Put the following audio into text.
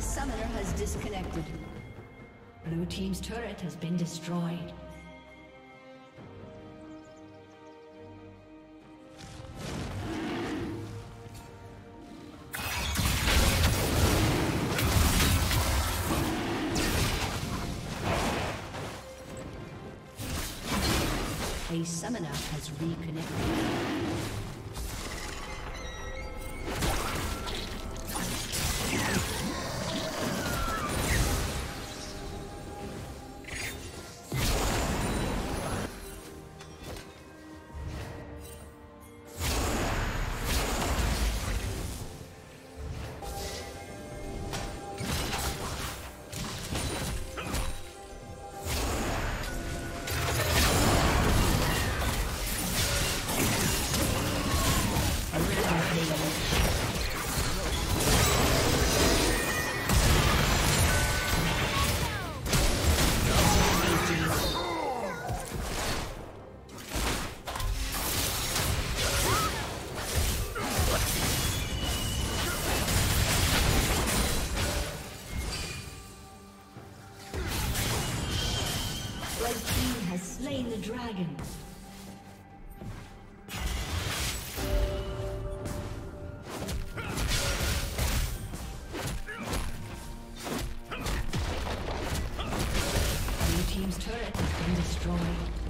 A summoner has disconnected. Blue Team's turret has been destroyed. A summoner has reconnected. Dragon.